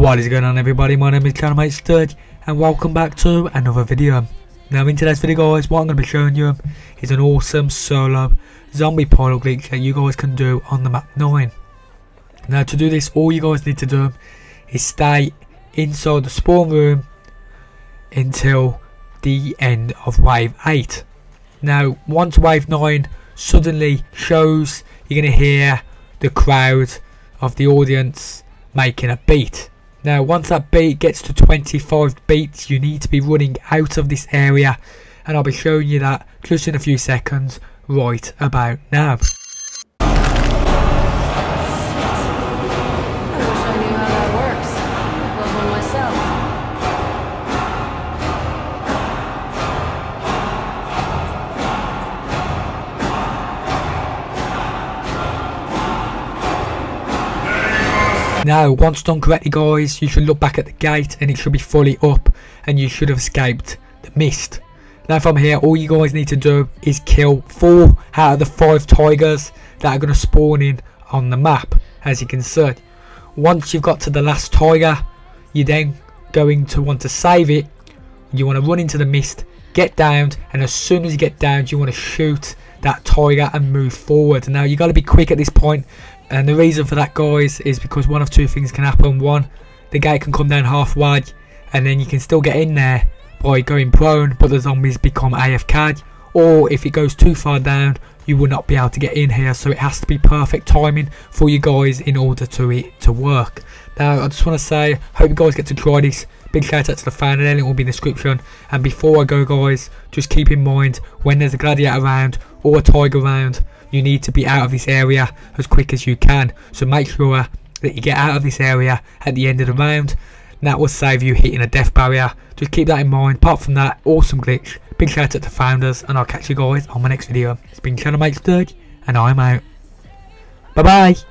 What is going on everybody, my name is ChadderManHD and welcome back to another video. Now in today's video guys, what I'm going to be showing you is an awesome solo zombie portal glitch that you guys can do on the map IX. Now to do this, all you guys need to do is stay inside the spawn room until the end of wave 8. Now once wave 9 suddenly shows, you're going to hear the crowd of the audience making a beat. Now once that beat gets to 25 beats you need to be running out of this area and I'll be showing you that just in a few seconds right about now. Now, once done correctly guys, you should look back at the gate and it should be fully up and you should have escaped the mist. Now from here, all you guys need to do is kill 4 out of the 5 tigers that are going to spawn in on the map, as you can see. Once you've got to the last tiger, you're then going to want to save it. You want to run into the mist, get downed, and as soon as you get downed, you want to shoot that tiger and move forward. Now, you've got to be quick at this point and the reason for that, guys, is because one of two things can happen. One, the gate can come down halfway, and then you can still get in there by going prone, but the zombies become AFK. Or if it goes too far down, you will not be able to get in here. So it has to be perfect timing for you guys in order to it to work. Now, I just want to say, hope you guys get to try this. Big shout out to the fan, and link will be in the description. And before I go, guys, just keep in mind when there's a gladiator round or a tiger round you need to be out of this area as quick as you can. So make sure that you get out of this area at the end of the round. That will save you hitting a death barrier. Just keep that in mind. Apart from that, awesome glitch. Big shout out to the founders and I'll catch you guys on my next video. It's been ChadderManHD and I'm out. Bye bye.